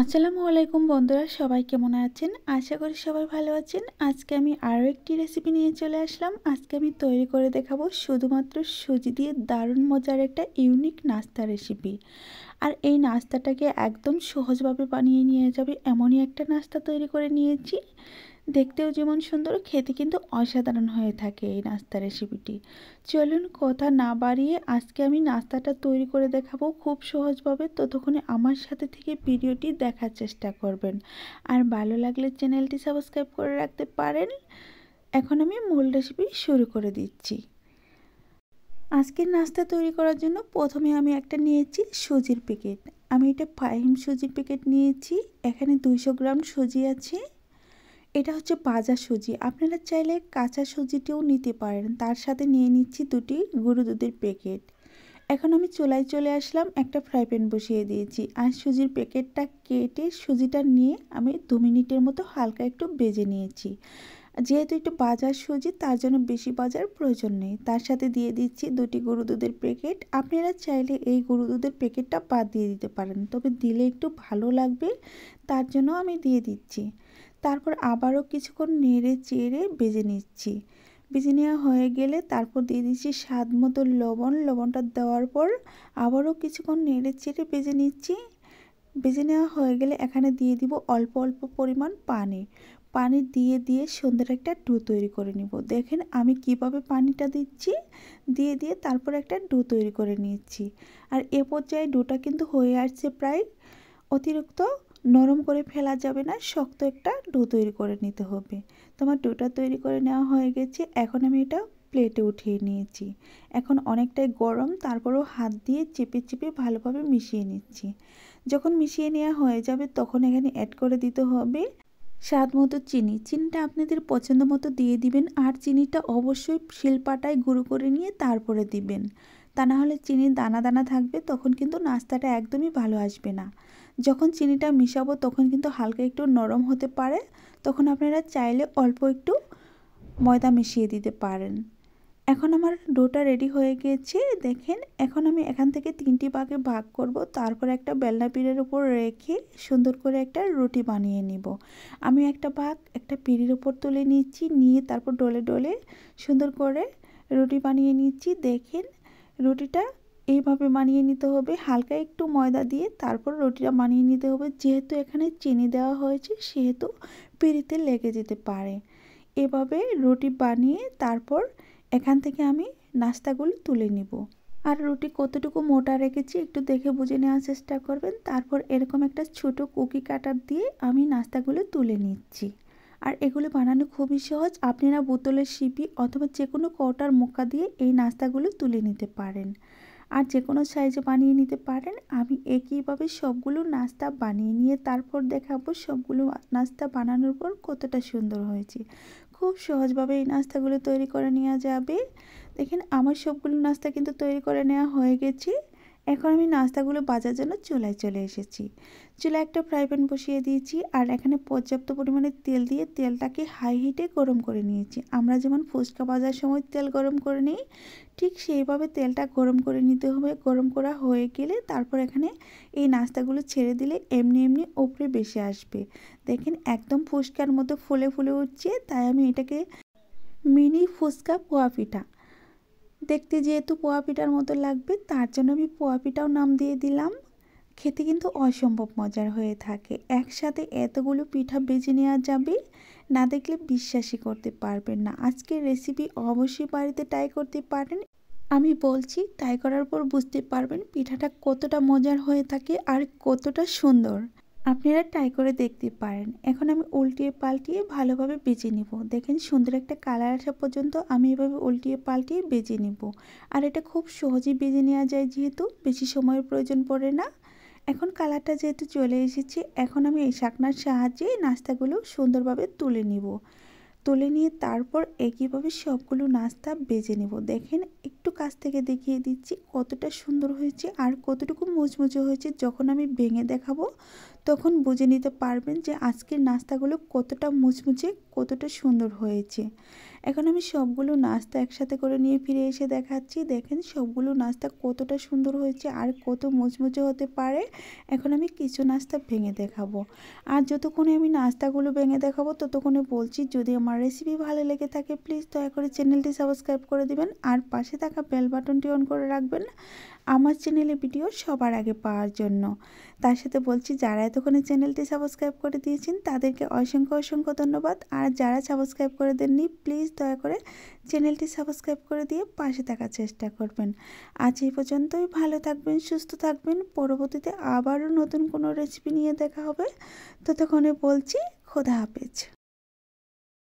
আসসালামু আলাইকুম বন্ধুরা, সবাই কেমন আছেন? আশা করি সবাই ভালো আছেন। আজকে আমি আরও একটি রেসিপি নিয়ে চলে আসলাম। আজকে আমি তৈরি করে দেখাবো শুধুমাত্র সুজি দিয়ে দারুণ মজার একটা ইউনিক নাস্তা রেসিপি আর এই নাস্তাটাকে একদম সহজভাবে বানিয়ে নিয়ে যাবে, এমনই একটা নাস্তা তৈরি করে নিয়েছি। দেখতেও যেমন সুন্দর, খেতে কিন্তু অসাধারণ হয়ে থাকে এই নাস্তা রেসিপিটি চলুন কথা না বাড়িয়ে আজকে আমি নাস্তাটা তৈরি করে দেখাবো খুব সহজভাবে। ততক্ষণে আমার সাথে থেকে ভিডিওটি দেখার চেষ্টা করবেন। আর ভালো লাগলে চ্যানেলটি সাবস্ক্রাইব করে রাখতে পারেন। এখন আমি মূল রেসিপি শুরু করে দিচ্ছি। আজকের নাস্তা তৈরি করার জন্য প্রথমে আমি একটা নিয়েছি সুজির প্যাকেট আমি এটা ফাইম সুজির প্যাকেট নিয়েছি। এখানে দুইশো গ্রাম সুজি আছে। এটা হচ্ছে ভাজা সুজি। আপনারা চাইলে কাঁচা সুজিটিও নিতে পারেন। তার সাথে নিয়ে নিচ্ছি দুটি গরু দুধের প্যাকেট। এখন আমি চুলায় চলে আসলাম, একটা ফ্রাই প্যান বসিয়ে দিয়েছি। আর সুজির প্যাকেটটা কেটে সুজিটা নিয়ে আমি দু মিনিটের মতো হালকা একটু বেজে নিয়েছি। যেহেতু একটু বাজার সুজি, তার জন্য বেশি বাজার প্রয়োজন নেই। তার সাথে দিয়ে দিচ্ছি দুটি গরু দুধের প্যাকেট। আপনারা চাইলে এই গরু দুধের প্যাকেটটা বাদ দিয়ে দিতে পারেন। তবে দিলে একটু ভালো লাগবে, তার জন্য আমি দিয়ে দিচ্ছি। তারপর আবারও কিছুক্ষণ নেড়ে চেড়ে বেজে নিচ্ছি। বেজে নেওয়া হয়ে গেলে তারপর দিয়ে দিচ্ছি স্বাদ মতো লবণ। লবণটা দেওয়ার পর আবারও কিছুক্ষণ নেড়ে চেড়ে বেজে নিচ্ছি। বেজে নেওয়া হয়ে গেলে এখানে দিয়ে দিব অল্প অল্প পরিমাণ পানি। পানি দিয়ে দিয়ে সুন্দর একটা ডো তৈরি করে নিব। দেখেন আমি কীভাবে পানিটা দিচ্ছি। দিয়ে দিয়ে তারপর একটা ডো তৈরি করে নিচ্ছি। আর এ পর্যায়ে ডোটা কিন্তু হয়ে আসছে প্রায় অতিরিক্ত নরম করে ফেলা যাবে না, শক্ত একটা ডো তৈরি করে নিতে হবে। তোমার ডোটা তৈরি করে নেওয়া হয়ে গেছে, এখন আমি এটা প্লেটে উঠিয়ে নিয়েছি। এখন অনেকটাই গরম, তারপরেও হাত দিয়ে চেপে চেপে ভালোভাবে মিশিয়ে নিচ্ছি। যখন মিশিয়ে নেওয়া হয়ে যাবে, তখন এখানে অ্যাড করে দিতে হবে স্বাদ মতো চিনি। চিনিটা আপনাদের পছন্দ মতো দিয়ে দিবেন, আর চিনিটা অবশ্যই শিলপাটায় গুঁড়ো করে নিয়ে তারপরে দিবেন। তা না হলে চিনির দানা দানা থাকবে, তখন কিন্তু নাস্তাটা একদমই ভালো আসবে না। যখন চিনিটা মিশাবো তখন কিন্তু হালকা একটু নরম হতে পারে, তখন আপনারা চাইলে অল্প একটু ময়দা মিশিয়ে দিতে পারেন। এখন আমার ডোটা রেডি হয়ে গিয়েছে দেখেন এখন আমি এখান থেকে তিনটি ভাগে ভাগ করব, তারপর একটা বেলনা পিড়ের উপর রেখে সুন্দর করে একটা রুটি বানিয়ে নিব। আমি একটা ভাগ একটা পিড়ির উপর তুলে নিচ্ছি, নিয়ে তারপর ডলে ডলে সুন্দর করে রুটি বানিয়ে নিচ্ছি, দেখেন রুটিটা এইভাবে বানিয়ে নিতে হবে। হালকা একটু ময়দা দিয়ে তারপর রুটিটা বানিয়ে নিতে হবে। যেহেতু এখানে চিনি দেওয়া হয়েছে, সেহেতু পিড়িতে লেগে যেতে পারে। এভাবে রুটি বানিয়ে তারপর এখান থেকে আমি নাস্তাগুলো তুলে নিব। আর রুটি কতটুকু মোটা রেখেছি একটু দেখে বুঝে নেওয়ার চেষ্টা করবেন। তারপর এরকম একটা ছোট কুকি কাটার দিয়ে আমি নাস্তাগুলো তুলে নিচ্ছি। আর এগুলো বানানো খুবই সহজ। আপনারা বোতলের শিপি অথবা যে কোনো কটার মোকা দিয়ে এই নাস্তাগুলো তুলে নিতে পারেন। আর যে কোনো সাইজে বানিয়ে নিতে পারেন। আমি একইভাবে সবগুলো নাস্তা বানিয়ে নিয়ে তারপর দেখাবো সবগুলো নাস্তা বানানোর পর কতটা সুন্দর হয়েছে। খুব সহজভাবে এই নাস্তাগুলো তৈরি করে নেওয়া যাবে। দেখেন আমার সবগুলো নাস্তা কিন্তু তৈরি করে নেওয়া হয়ে গেছে। এখন আমি নাস্তাগুলো বাজার জন্য চুলায় চলে এসেছি। চুলায় একটা ফ্রাই প্যান বসিয়ে দিয়েছি আর এখানে পর্যাপ্ত পরিমাণে তেল দিয়ে তেলটাকে হাই হিটে গরম করে নিয়েছি। আমরা যেমন ফুচকা বাজার সময় তেল গরম করে নিই, ঠিক সেইভাবে তেলটা গরম করে নিতে হবে। গরম করা হয়ে গেলে তারপর এখানে এই নাস্তাগুলো ছেড়ে দিলে এমনি এমনি ওপরে বেশি আসবে। দেখেন একদম ফুচকার মতো ফুলে ফুলে উঠছে, তাই আমি এটাকে মিনি ফুচকা পোয়া পিঠা। দেখতে যেহেতু পোয়া পিঠার মতো লাগবে, তার জন্য আমি পোয়া পিঠাও নাম দিয়ে দিলাম। খেতে কিন্তু অসম্ভব মজার হয়ে থাকে। একসাথে এতগুলো পিঠা বেজে নেওয়া যাবে, না দেখলে বিশ্বাসই করতে পারবেন না। আজকের রেসিপি অবশ্যই বাড়িতে ট্রাই করতে পারেন। আমি বলছি ট্রাই করার পর বুঝতে পারবেন পিঠাটা কতটা মজার হয়ে থাকে আর কতটা সুন্দর। আপনারা ট্রাই করে দেখতে পারেন। এখন আমি উল্টিয়ে পাল্টিয়ে ভালোভাবে বেজে নিব। দেখেন সুন্দর একটা কালার আসা পর্যন্ত আমি এভাবে উল্টিয়ে পাল্টিয়ে বেজে নিব। আর এটা খুব সহজেই বেজে নেওয়া যায় যেহেতু বেশি সময়ের প্রয়োজন পড়ে না। এখন কালারটা যেহেতু চলে এসেছে, এখন আমি এই শাকনার সাহায্যে নাস্তাগুলো সুন্দরভাবে তুলে নিব। তুলে নিয়ে তারপর একইভাবে সবগুলো নাস্তা বেজে নেব। দেখেন কাছ থেকে দেখিয়ে দিচ্ছি কতটা সুন্দর হয়েছে আর কতটুকু মুচমুচে হয়েছে। যখন আমি ভেঙে দেখাবো, তখন বুঝে নিতে পারবেন যে আজকের নাস্তাগুলো কতটা মুচমুচে, কতটা সুন্দর হয়েছে। এখন আমি সবগুলো নাস্তা একসাথে করে নিয়ে ফিরে এসে দেখাচ্ছি। দেখেন সবগুলো নাস্তা কতটা সুন্দর হয়েছে আর কত মুচমুচে হতে পারে। এখন আমি কিছু নাস্তা ভেঙে দেখাবো। আর যতক্ষণে আমি নাস্তাগুলো ভেঙে দেখাবো, ততক্ষণে বলছি যদি আমার রেসিপি ভালো লেগে থাকে প্লিজ দয়া করে চ্যানেলটি সাবস্ক্রাইব করে দিবেন। আর পাশে থাকা বেল বাটনটি অন করে রাখবেন আমার চ্যানেলে ভিডিও সবার আগে পাওয়ার জন্য। তার সাথে বলছি, যারা এতক্ষণে চ্যানেলটি সাবস্ক্রাইব করে দিয়েছেন, তাদেরকে অসংখ্য অসংখ্য ধন্যবাদ। আর যারা সাবস্ক্রাইব করে দেননি প্লিজ দয়া করে চ্যানেলটি সাবস্ক্রাইব করে দিয়ে পাশে থাকার চেষ্টা করবেন। আজ এই পর্যন্তই, ভালো থাকবেন, সুস্থ থাকবেন। পরবর্তীতে আবারও নতুন কোনো রেসিপি নিয়ে দেখা হবে। ততক্ষণে বলছি, খোদা হাফেজ।